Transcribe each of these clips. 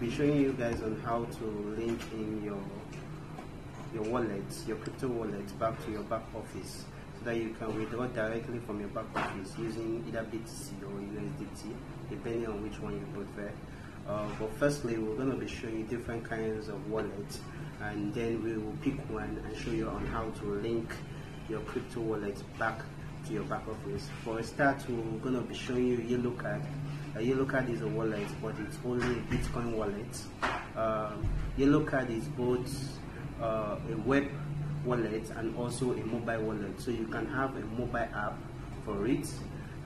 be showing you guys on how to link in your your wallet, your crypto wallet back to your back office so that you can withdraw directly from your back office using either BTC or USDT depending on which one you prefer. Uh, but firstly, we're going to be showing you different kinds of wallets and then we will pick one and show you on how to link your crypto wallet back to your back office. For a start, we're going to be showing you Yellow Card. A Yellow Card is a wallet, but it's only a Bitcoin wallet. Um, Yellow Card is both uh, a web wallet and also a mobile wallet. So you can have a mobile app for it.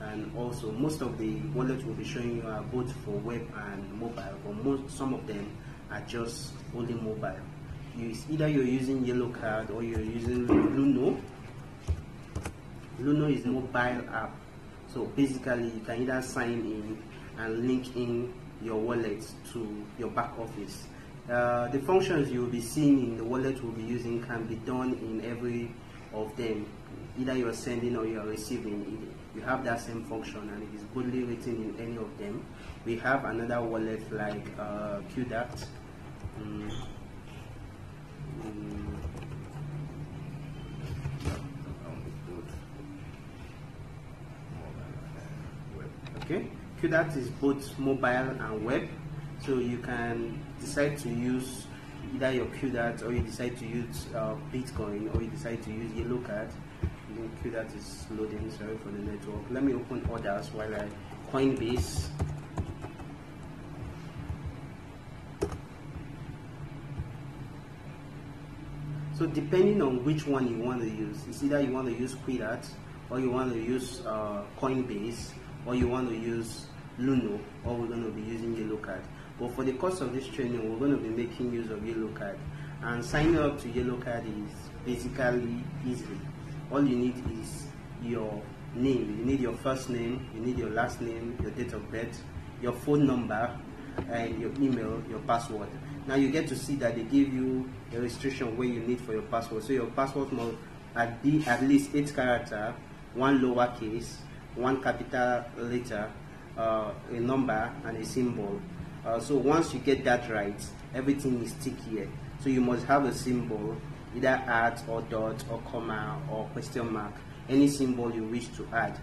And also, most of the wallets we'll be showing you are both for web and mobile, but most some of them are just only mobile. You, either you're using Yellow Card or you're using Luno Luno is a mobile app. So basically, you can either sign in and link in your wallet to your back office. Uh, the functions you will be seeing in the wallet we'll be using can be done in every of them. Either you're sending or you're receiving, you have that same function and it is boldly written in any of them. We have another wallet like uh, Quidax. Mm. Mm. Okay Quidax is both mobile and web. So you can decide to use either your Quidax or you decide to use uh, Bitcoin or you decide to use Yellow Card. Quidax is loading sorry for the network. Let me open others while I Coinbase. So depending on which one you want to use it's either you want to use Quidax or you want to use uh, Coinbase or you want to use Luno, or we're going to be using Yellow Card. But for the course of this training, we're going to be making use of Yellow Card. And signing up to Yellow Card is basically easy. All you need is your name. You need your first name, you need your last name, your date of birth, your phone number, and your email, your password. Now you get to see that they give you a restriction where you need for your password. So your password must be at least eight character, one lowercase, one capital letter, uh, a number, and a symbol. Uh, so once you get that right, everything is tick here. So you must have a symbol, either at or dot or comma or question mark, any symbol you wish to add.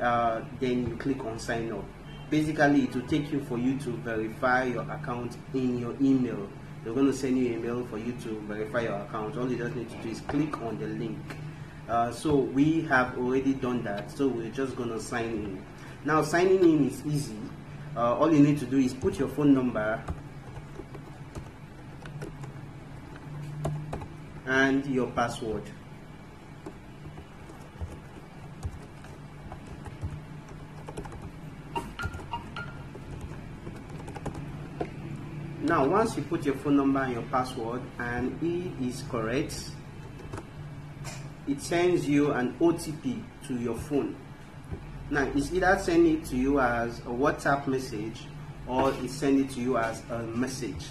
Uh, then you click on sign up. Basically, it will take you for you to verify your account in your email. They're going to send you an email for you to verify your account. All you just need to do is click on the link uh, so we have already done that so we're just gonna sign in now signing in is easy uh, all you need to do is put your phone number and your password now once you put your phone number and your password and it is correct it sends you an OTP to your phone. Now, it's either send it to you as a WhatsApp message or it send it to you as a message,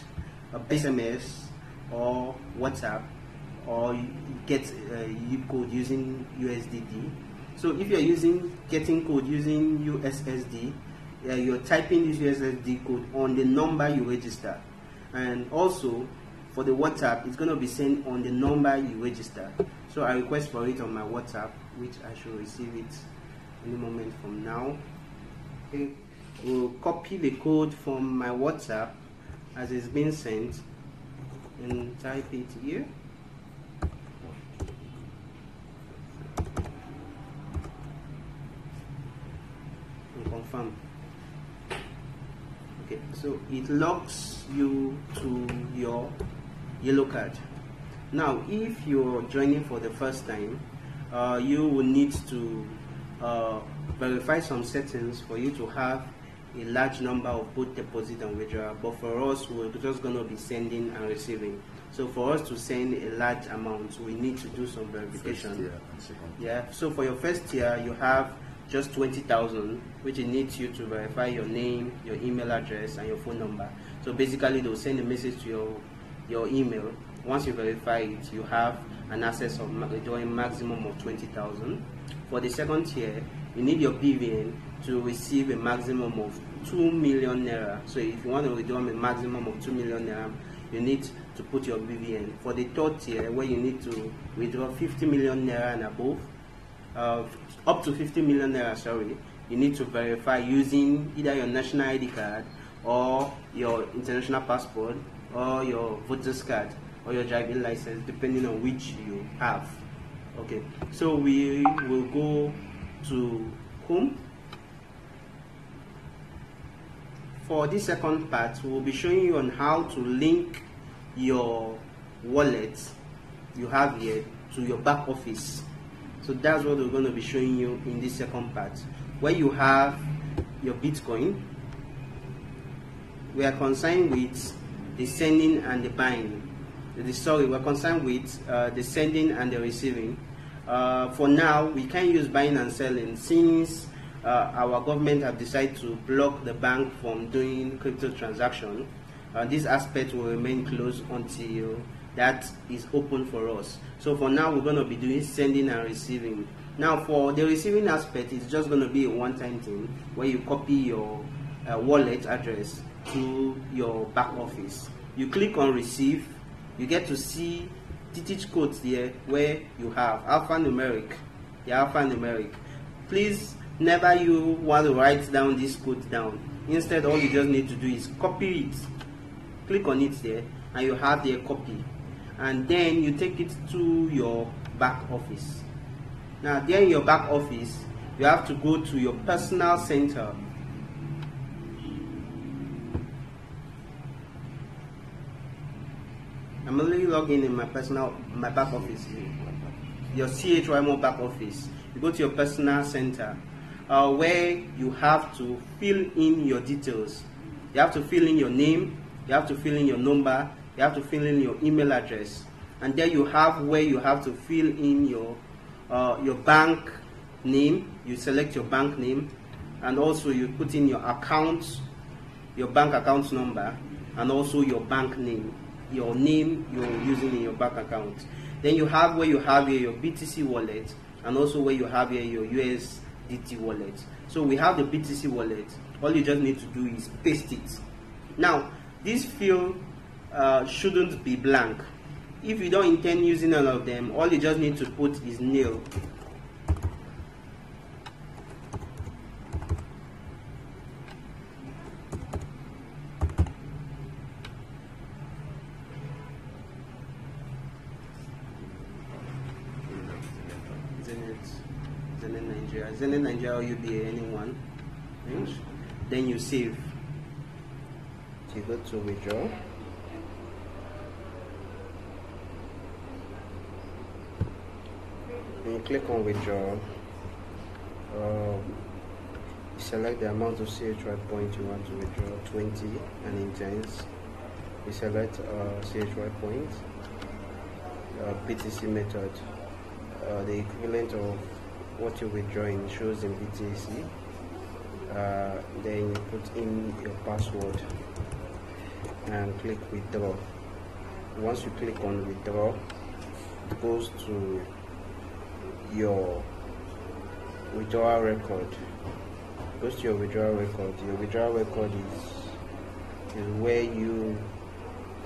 a SMS or WhatsApp, or you get a U code using USSD. So if you're using getting code using USSD, uh, you're typing this USSD code on the number you register. And also, for the WhatsApp, it's going to be sent on the number you register. So I request for it on my WhatsApp, which I should receive it any moment from now. Okay. We'll copy the code from my WhatsApp as it's been sent and type it here. And confirm. Okay, so it locks you to your yellow card. Now, if you're joining for the first time, uh, you will need to uh, verify some settings for you to have a large number of both deposit and withdrawal. But for us, we're just going to be sending and receiving. So for us to send a large amount, we need to do some verification. Yeah. So for your first year, you have just 20,000, which it needs you to verify your name, your email address, and your phone number. So basically, they'll send a message to your your email once you verify it, you have an access of withdrawing maximum of 20,000. For the second tier, you need your BVN to receive a maximum of 2 million naira. So if you want to withdraw a maximum of 2 million naira, you need to put your BVN. For the third tier, where you need to withdraw 50 million naira and above, uh, up to 50 million naira, sorry, you need to verify using either your national ID card or your international passport or your voter's card or your driving license, depending on which you have. Okay, so we will go to home. For this second part, we'll be showing you on how to link your wallet you have here to your back office. So that's what we're going to be showing you in this second part. Where you have your Bitcoin, we are concerned with the sending and the buying. Sorry, we're concerned with uh, the sending and the receiving. Uh, for now, we can't use buying and selling since uh, our government have decided to block the bank from doing crypto transaction. Uh, this aspect will remain closed until that is open for us. So for now, we're going to be doing sending and receiving. Now, for the receiving aspect, it's just going to be a one-time thing where you copy your uh, wallet address to your back office. You click on receive, you get to see digit codes there where you have alphanumeric, the alphanumeric. Please never you want to write down this code down. Instead, all you just need to do is copy it. Click on it there, and you have the copy. And then you take it to your back office. Now, there in your back office, you have to go to your personal center I'm only logging in my personal my back office. Your CHYMO back office. You go to your personal center uh, where you have to fill in your details. You have to fill in your name, you have to fill in your number, you have to fill in your email address. And then you have where you have to fill in your uh, your bank name. You select your bank name and also you put in your account, your bank account number, and also your bank name your name you're using in your bank account. Then you have where you have here your BTC wallet and also where you have here your USDT wallet. So we have the BTC wallet. All you just need to do is paste it. Now, this field uh, shouldn't be blank. If you don't intend using all of them, all you just need to put is nil Zenith Nigeria, Zenith Nigeria UBA, anyone. Then you save. You go to withdraw. You click on withdraw. Um, select the amount of CHY point you want to withdraw 20 and intense. You select uh, CHY point, uh, BTC method, uh, the equivalent of what you're withdrawing shows in BTC. Uh, then you put in your password and click withdraw. Once you click on withdraw, it goes to your withdrawal record. It goes to your withdrawal record. Your withdrawal record is is where you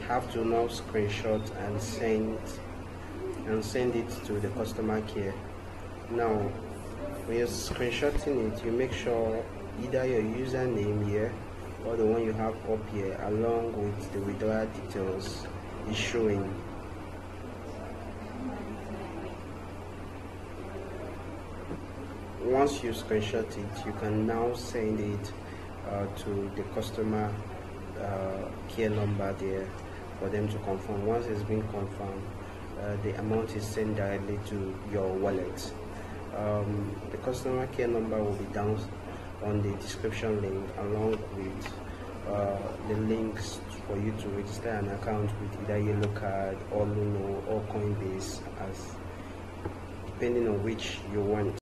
have to now screenshot and send and send it to the customer care now when you're screenshotting it. You make sure either your username here or the one you have up here along with the withdrawal details is showing. Once you screenshot it you can now send it uh, to the customer uh, care number there for them to confirm. Once it's been confirmed uh, the amount is sent directly to your wallet um, the customer care number will be down on the description link along with uh, the links for you to register an account with either Yellow Card or Luno or Coinbase as depending on which you want.